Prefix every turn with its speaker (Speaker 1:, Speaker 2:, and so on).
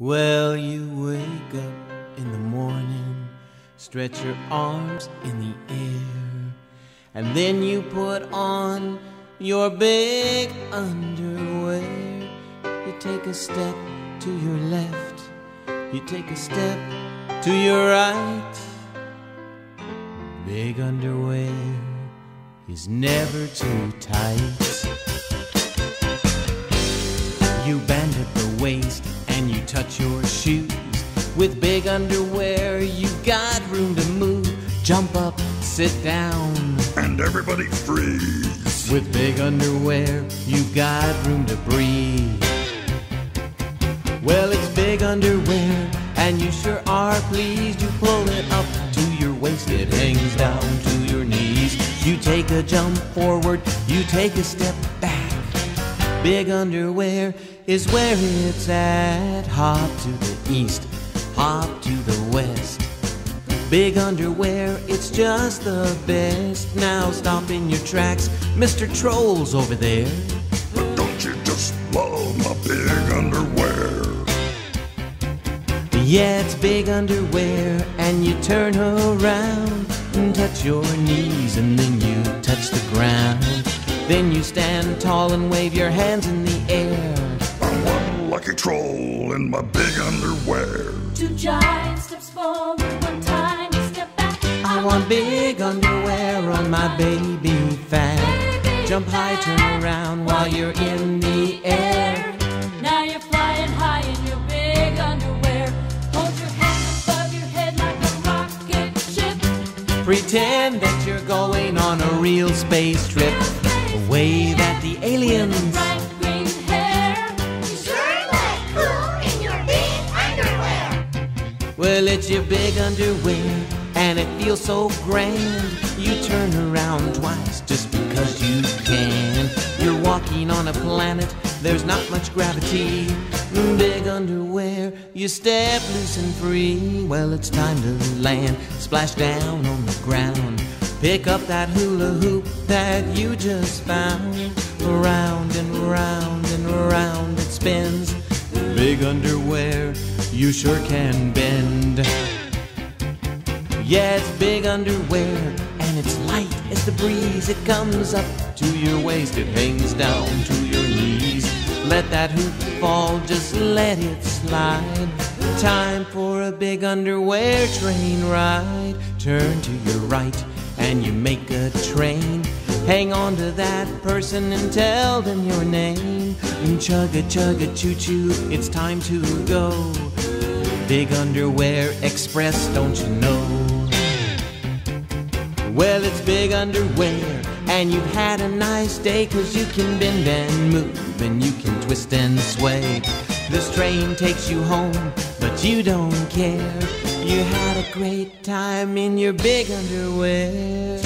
Speaker 1: Well, you wake up in the morning, stretch your arms in the air, and then you put on your big underwear. You take a step to your left, you take a step to your right. Big underwear is never too tight. You bend at the waist touch your shoes. With big underwear, you got room to move. Jump up, sit down.
Speaker 2: And everybody freeze.
Speaker 1: With big underwear, you got room to breathe. Well, it's big underwear, and you sure are pleased. You pull it up to your waist, it hangs down to your knees. You take a jump forward, you take a step back. Big underwear is where it's at. Hop to the east, hop to the west. Big underwear, it's just the best. Now stop in your tracks, Mr. Trolls over there.
Speaker 2: But don't you just love my big underwear?
Speaker 1: Yeah, it's big underwear, and you turn around and touch your knees, and then you touch the ground. Then you stand tall and wave your hands in the air.
Speaker 2: I'm one lucky troll in my big underwear.
Speaker 3: Two giant steps forward, one tiny step back.
Speaker 1: I want big underwear on my baby fat.
Speaker 3: Baby
Speaker 1: Jump high, turn around while you're in the air.
Speaker 3: Now you're flying high in your big underwear. Hold your hands above your head like a rocket ship.
Speaker 1: Pretend that you're going on a real space trip. Wave Well, it's your big underwear, and it feels so grand. You turn around twice just because you can. You're walking on a planet, there's not much gravity. Big underwear, you step loose and free. Well, it's time to land, splash down on the ground. Pick up that hula hoop that you just found. Around and round and round it spins. Big underwear, you sure can bend. Yeah, it's big underwear, and it's light as the breeze. It comes up to your waist, it hangs down to your knees. Let that hoop fall, just let it slide. Time for a big underwear train ride. Turn to your right, and you make a train. Hang on to that person and tell them your name. And chug a chug a choo choo, it's time to go. Big underwear express, don't you know? Well, it's big underwear, and you've had a nice day, cause you can bend and move, and you can twist and sway. This train takes you home, but you don't care. You had a great time in your big underwear.